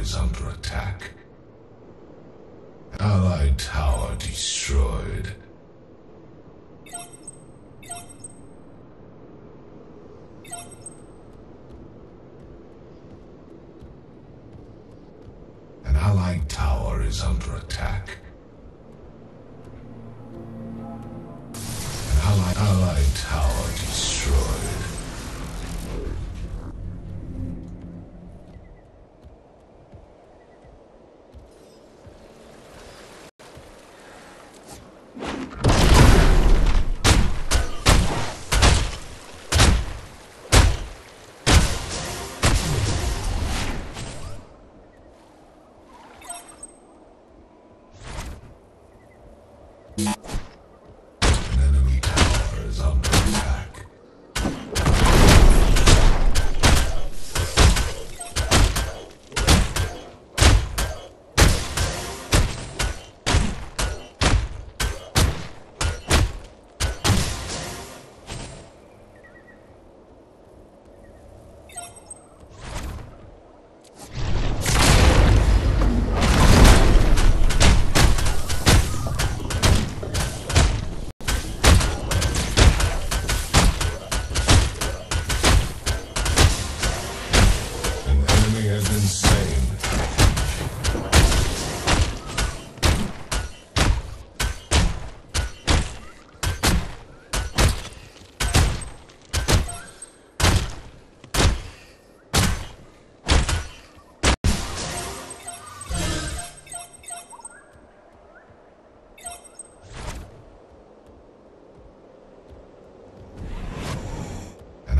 is under attack. Allied tower destroyed. An allied tower is under attack. An allied, allied tower destroyed.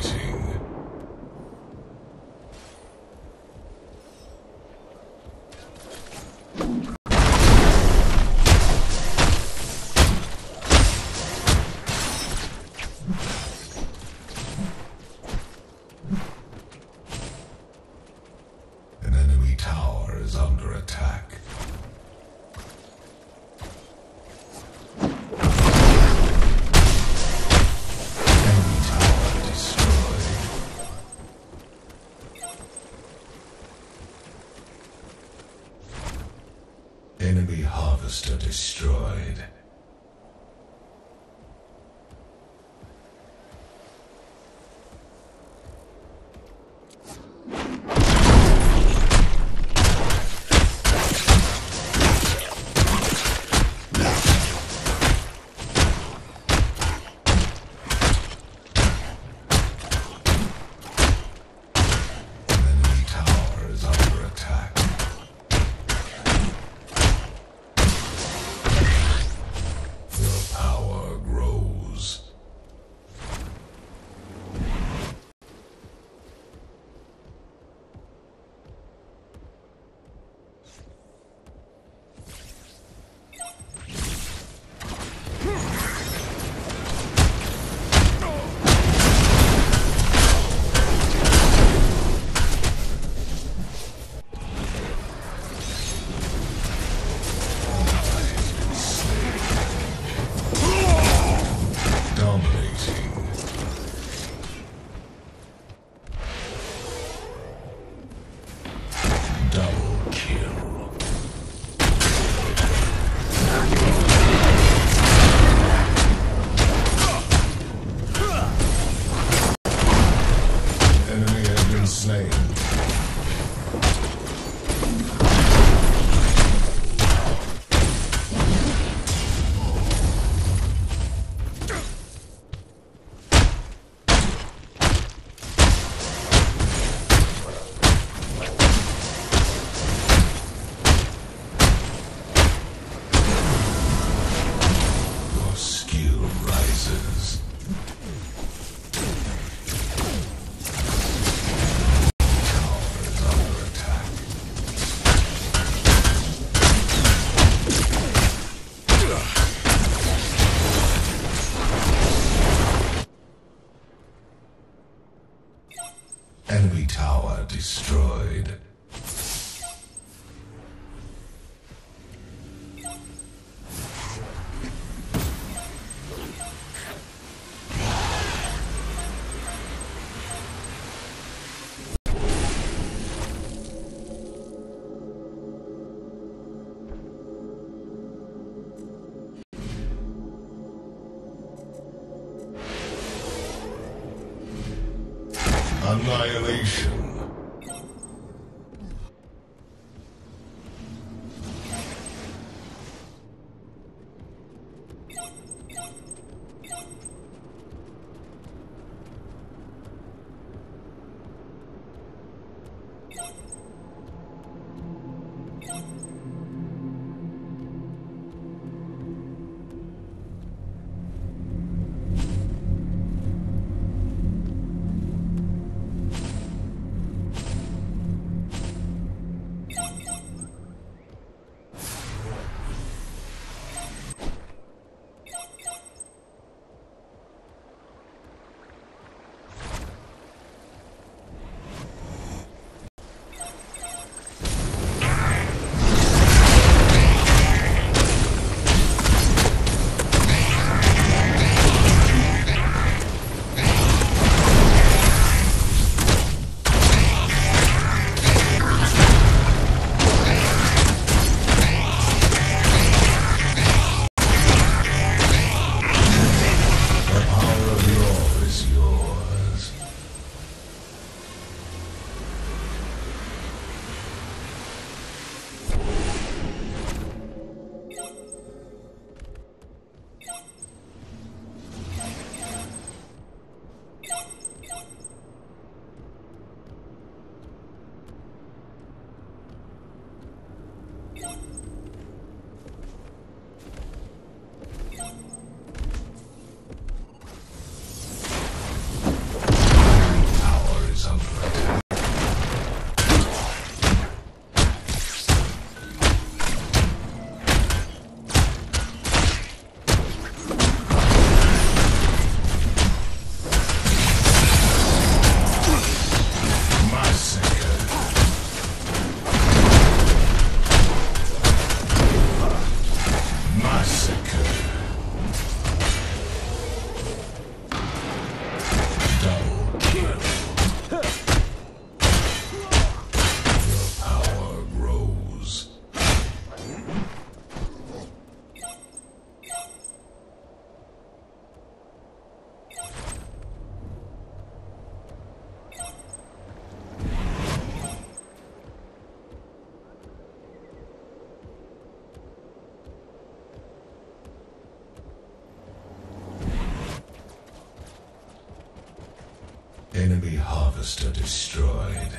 Dominating. An enemy tower is under attack. Annihilation. Enemy harvester destroyed.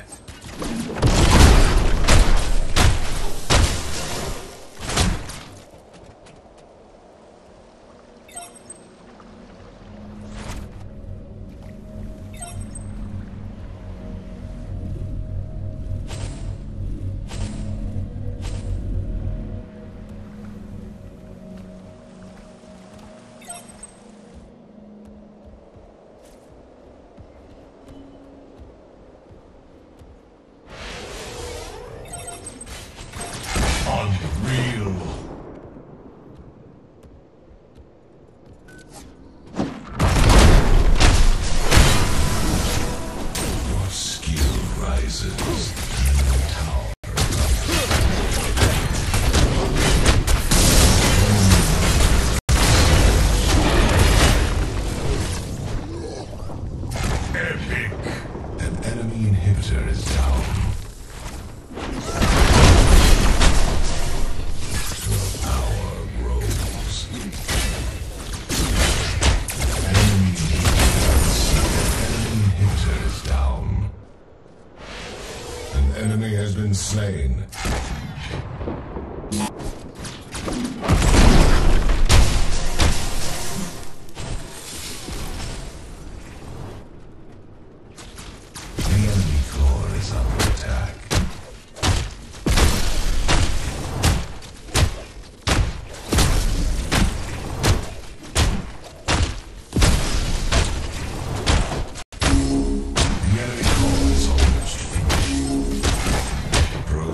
Slain.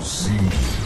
see.